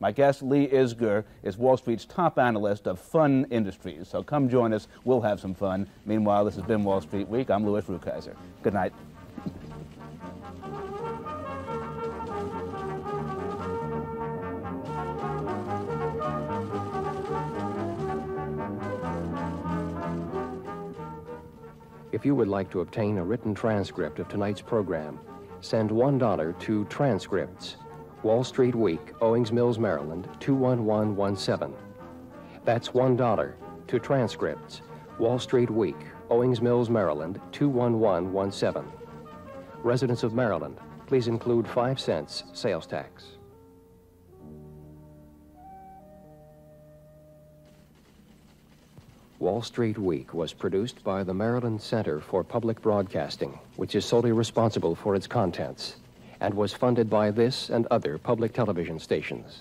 My guest, Lee Isgur, is Wall Street's top analyst of fun industries. So come join us. We'll have some fun. Meanwhile, this has been Wall Street Week. I'm Louis Rukeyser. Good night. If you would like to obtain a written transcript of tonight's program, send $1 to Transcripts, Wall Street Week, Owings Mills, Maryland, 21117. That's $1 to Transcripts, Wall Street Week, Owings Mills, Maryland, 21117. Residents of Maryland, please include 5 cents sales tax. Wall Street Week was produced by the Maryland Center for Public Broadcasting, which is solely responsible for its contents, and was funded by this and other public television stations.